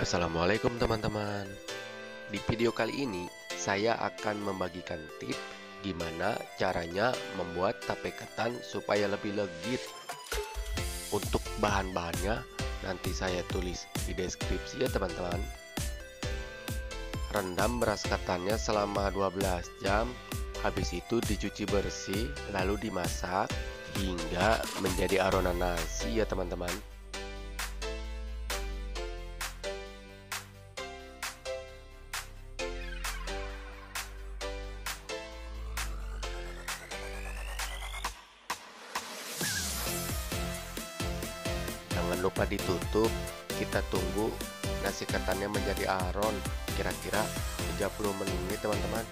Assalamualaikum teman-teman. Di video kali ini saya akan membagikan tip gimana caranya membuat tape ketan supaya lebih legit. Untuk bahan-bahannya nanti saya tulis di deskripsi ya teman-teman. Rendam beras ketannya selama 12 jam. Habis itu dicuci bersih lalu dimasak hingga menjadi aronan nasi ya teman-teman Lupa ditutup. Kita tunggu nasi ketannya menjadi aron. Kira-kira 30 menit teman-teman.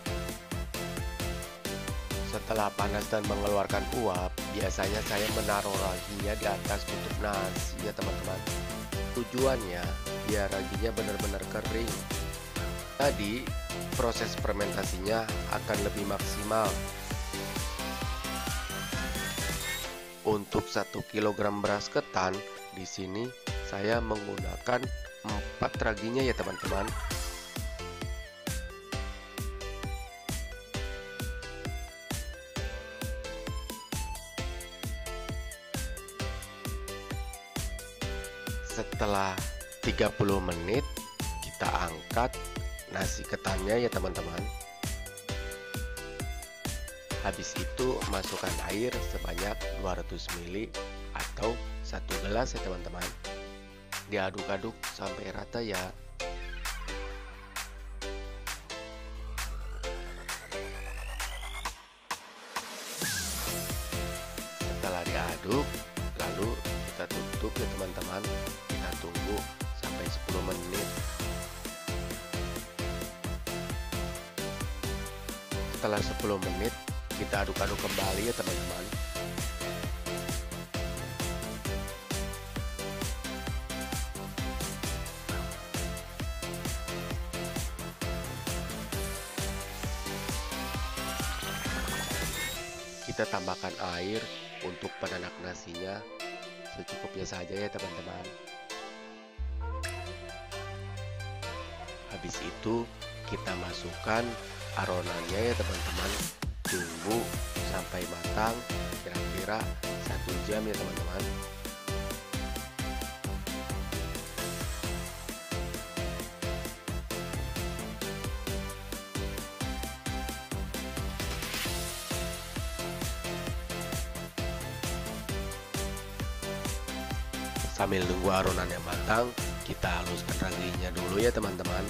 Setelah panas dan mengeluarkan uap Biasanya saya menaruh raginya di atas tutup nasi ya teman-teman. Tujuannya biar raginya benar-benar kering. Tadi proses fermentasinya akan lebih maksimal. Untuk 1 kg beras ketan di sini saya menggunakan 4 raginya ya teman-teman. Setelah 30 menit kita angkat nasi ketannya ya teman-teman. Habis itu masukkan air sebanyak 200 ml atau satu gelas ya teman-teman. Diaduk-aduk sampai rata ya. Setelah diaduk, lalu kita tutup ya teman-teman. Kita tunggu sampai 10 menit. Setelah 10 menit, kita aduk-aduk kembali ya teman-teman kita tambahkan air untuk penanak nasinya. Secukupnya saja ya teman-teman. Habis itu kita masukkan aronannya ya teman-teman. Tunggu sampai matang kira-kira satu jam ya teman-teman sambil nunggu aronannya matang kita haluskan raginya dulu ya teman-teman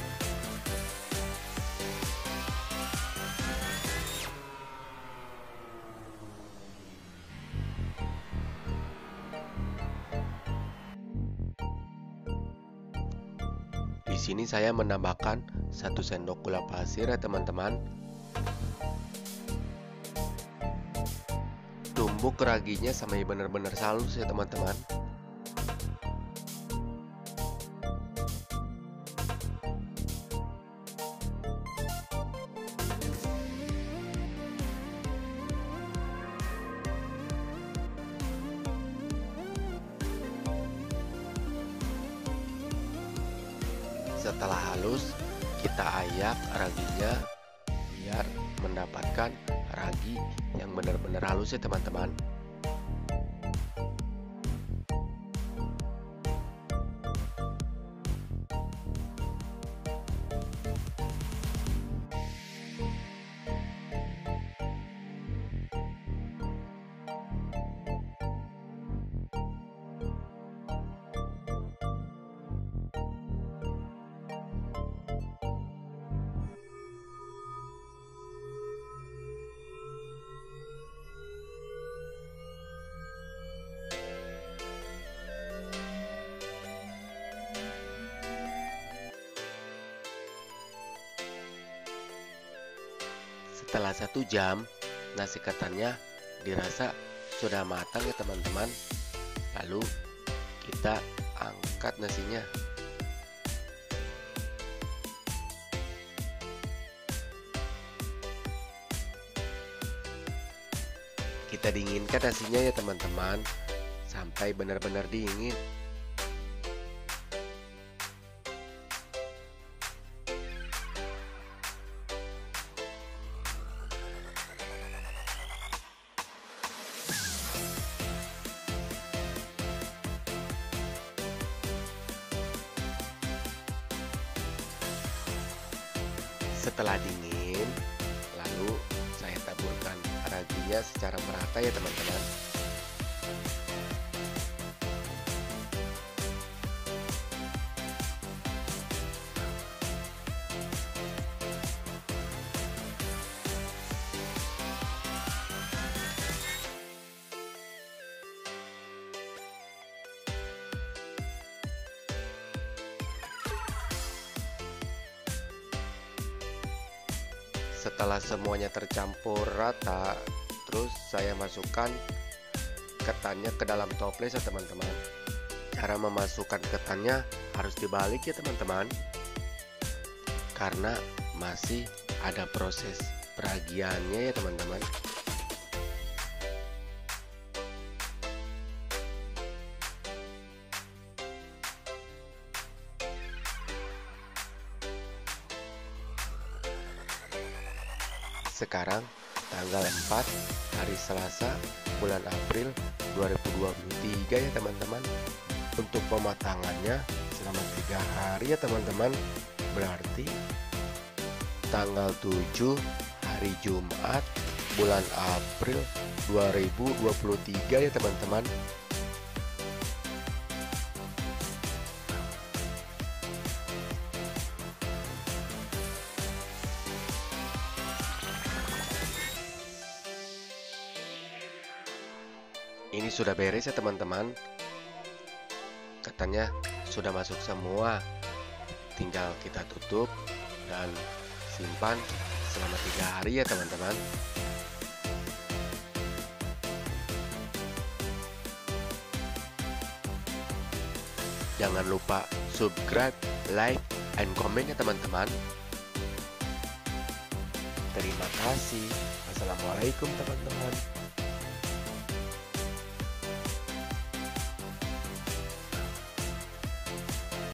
Di sini saya menambahkan satu sendok gula pasir ya teman-teman. Tumbuk raginya sampai benar-benar halus ya teman-teman. Setelah halus, kita ayak raginya biar mendapatkan ragi yang benar-benar halus ya teman-teman. Setelah satu jam, nasi ketannya dirasa sudah matang ya teman-teman. Lalu kita angkat nasinya. Kita dinginkan nasinya ya teman-teman sampai benar-benar dingin. Setelah dingin, lalu saya taburkan raginya secara merata ya teman-teman. Setelah semuanya tercampur rata, terus saya masukkan ketannya ke dalam toples ya teman-teman. Cara memasukkan ketannya harus dibalik ya teman-teman. Karena masih ada proses peragiannya ya teman-teman. Sekarang tanggal 4 hari Selasa bulan April 2023 ya teman-teman. Untuk pematangannya selama tiga hari ya teman-teman. Berarti tanggal 7 hari Jumat bulan April 2023 ya teman-teman Ini sudah beres ya teman-teman? Katanya sudah masuk semua. Tinggal kita tutup dan simpan selama tiga hari ya teman-teman. Jangan lupa subscribe, like, and comment ya teman-teman. Terima kasih. Assalamualaikum teman-teman